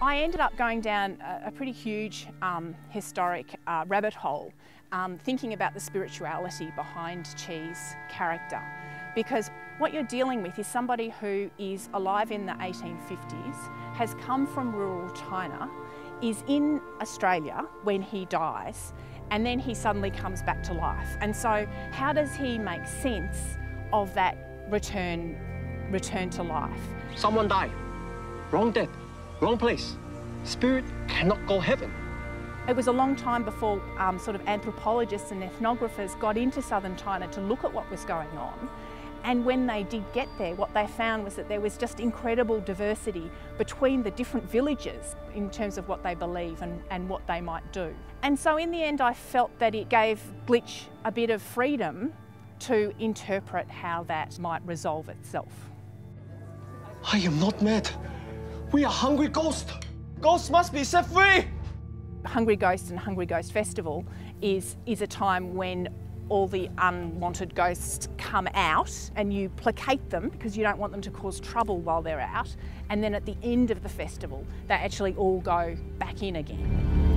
I ended up going down a, pretty huge um, historic uh, rabbit hole um, thinking about the spirituality behind Chi's character because what you're dealing with is somebody who is alive in the 1850s, has come from rural China, is in Australia when he dies, and then he suddenly comes back to life. And so how does he make sense of that return, return to life? Someone died. Wrong death, wrong place. Spirit cannot go heaven. It was a long time before um, sort of anthropologists and ethnographers got into southern China to look at what was going on. And when they did get there, what they found was that there was just incredible diversity between the different villages in terms of what they believe and, and what they might do. And so in the end, I felt that it gave Glitch a bit of freedom to interpret how that might resolve itself. I am not mad. We are hungry ghosts. Ghosts must be set free. Hungry Ghosts and Hungry Ghost Festival is, is a time when all the unwanted ghosts come out and you placate them because you don't want them to cause trouble while they're out. And then at the end of the festival, they actually all go back in again.